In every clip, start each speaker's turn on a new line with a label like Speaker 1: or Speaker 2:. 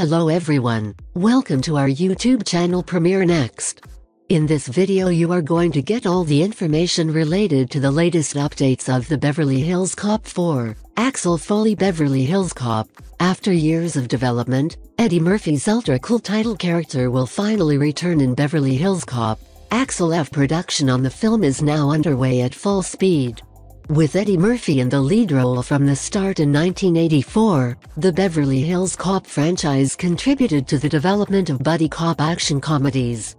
Speaker 1: Hello everyone, welcome to our YouTube channel Premiere Next. In this video you are going to get all the information related to the latest updates of the Beverly Hills Cop 4, Axel Foley Beverly Hills Cop. After years of development, Eddie Murphy's ultra-cool title character will finally return in Beverly Hills Cop. Axel F production on the film is now underway at full speed. With Eddie Murphy in the lead role from the start in 1984, the Beverly Hills Cop franchise contributed to the development of buddy cop action comedies.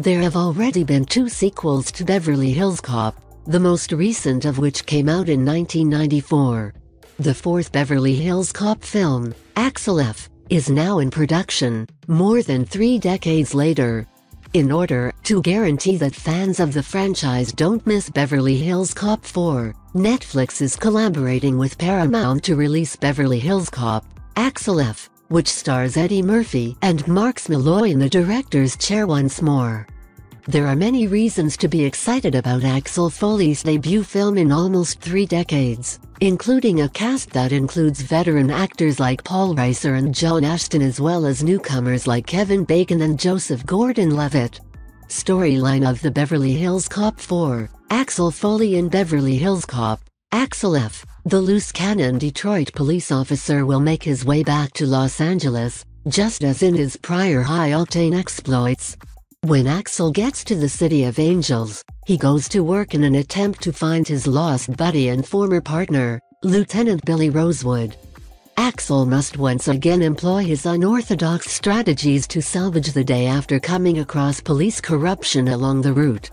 Speaker 1: There have already been two sequels to Beverly Hills Cop, the most recent of which came out in 1994. The fourth Beverly Hills Cop film, Axel F, is now in production, more than three decades later. In order to guarantee that fans of the franchise don't miss Beverly Hills Cop 4, Netflix is collaborating with Paramount to release Beverly Hills Cop, Axel F, which stars Eddie Murphy and Marks Molloy in the director's chair once more. There are many reasons to be excited about Axel Foley's debut film in almost three decades, including a cast that includes veteran actors like Paul Reiser and John Ashton as well as newcomers like Kevin Bacon and Joseph Gordon-Levitt. Storyline of the Beverly Hills Cop 4, Axel Foley in Beverly Hills Cop, Axel F., the loose cannon Detroit police officer will make his way back to Los Angeles, just as in his prior high-octane exploits. When Axel gets to the City of Angels, he goes to work in an attempt to find his lost buddy and former partner, Lieutenant Billy Rosewood. Axel must once again employ his unorthodox strategies to salvage the day after coming across police corruption along the route.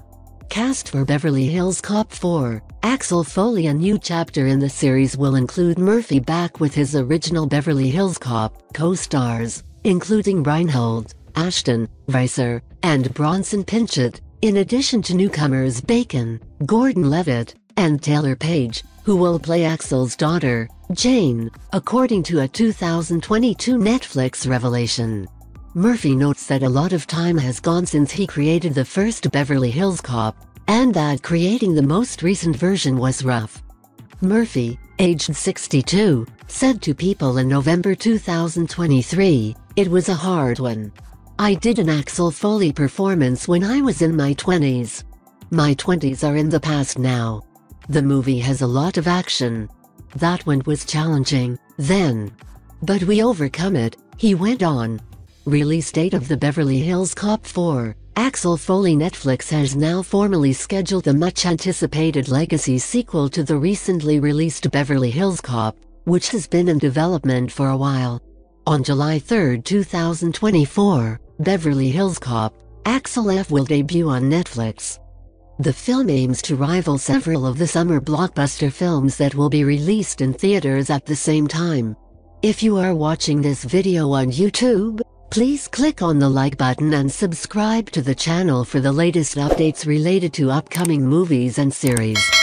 Speaker 1: Cast for Beverly Hills Cop 4, Axel Foley A new chapter in the series will include Murphy back with his original Beverly Hills Cop co-stars, including Reinhold, Ashton, Reiser, and Bronson Pinchot, in addition to newcomers Bacon, Gordon-Levitt, and Taylour Paige, who will play Axel's daughter, Jane, according to a 2022 Netflix revelation. Murphy notes that a lot of time has gone since he created the first Beverly Hills Cop, and that creating the most recent version was rough. Murphy, aged 62, said to People in November 2023, It was a hard one. I did an Axel Foley performance when I was in my 20s. My 20s are in the past now. The movie has a lot of action. That one was challenging, then. But we overcome it, he went on. Release date of the Beverly Hills Cop 4. Axel Foley Netflix has now formally scheduled the much-anticipated legacy sequel to the recently released Beverly Hills Cop, which has been in development for a while. On July 3, 2024, Beverly Hills Cop, Axel F will debut on Netflix. The film aims to rival several of the summer blockbuster films that will be released in theaters at the same time. If you are watching this video on YouTube, please click on the like button and subscribe to the channel for the latest updates related to upcoming movies and series.